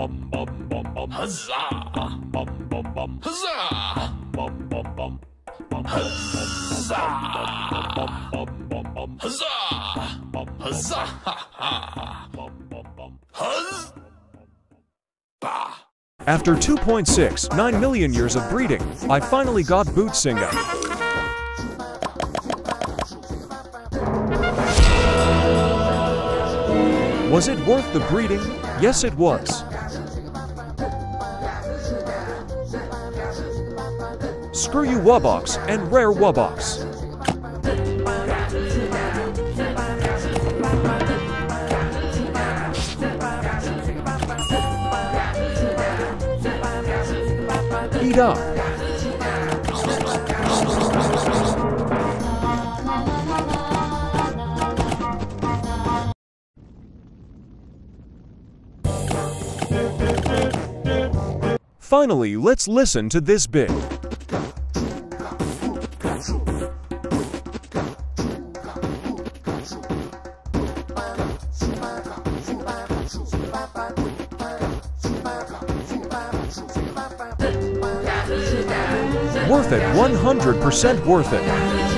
Huzzah! Huzzah! Huzzah! Huzzah! Huzzah! Huzz! Bah! After 2.6, 9 million years of breeding, I finally got Buzzinga. Was it worth the breeding? Yes, it was. Screw you Wubox and rare Wubox. Eat up. Finally, let's listen to this bit. Worth it, 100% worth it.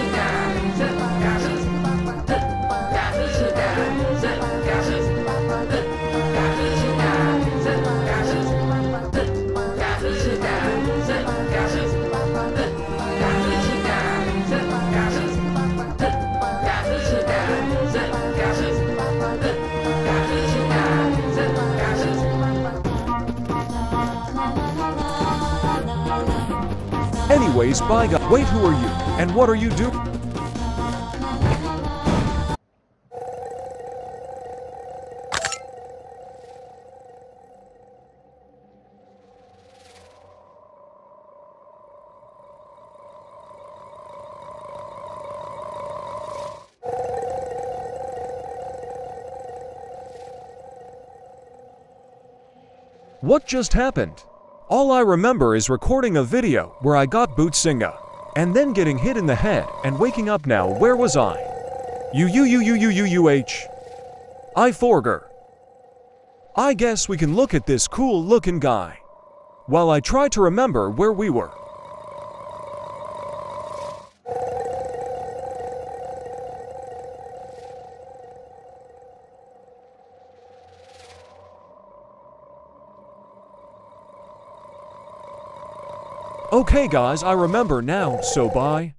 Anyways, bye guys. Wait, who are you? And what are you doing? What just happened? All I remember is recording a video where I got Buzzinga, and then getting hit in the head and waking up now. Where was I? U U U U U U U H. I Forger. I guess we can look at this cool looking guy. While I try to remember where we were. Okay guys, I remember now, so bye.